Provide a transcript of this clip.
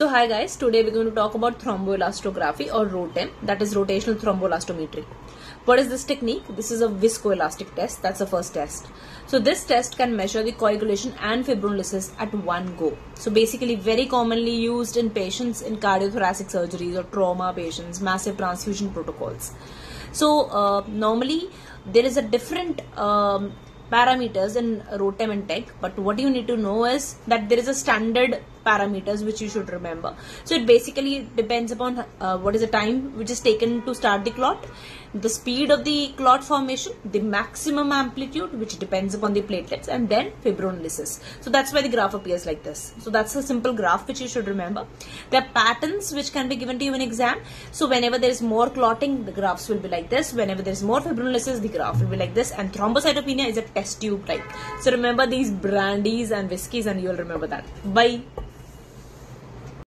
So hi guys, today we're going to talk about thromboelastography or ROTEM, that is rotational thromboelastometry. What is this technique? This is a viscoelastic test, that's the first test. So this test can measure the coagulation and fibrinolysis at one go. So basically very commonly used in patients in cardiothoracic surgeries or trauma patients, massive transfusion protocols. So uh, normally there is a different um, parameters in ROTEM and TEG, but what you need to know is that there is a standard parameters which you should remember. So it basically depends upon uh, what is the time which is taken to start the clot, the speed of the clot formation, the maximum amplitude which depends upon the platelets and then fibrinolysis. So that's why the graph appears like this. So that's a simple graph which you should remember. There are patterns which can be given to you in exam. So whenever there is more clotting, the graphs will be like this. Whenever there is more fibrinolysis, the graph will be like this. And thrombocytopenia is a test tube type. So remember these brandies and whiskies and you will remember that. Bye.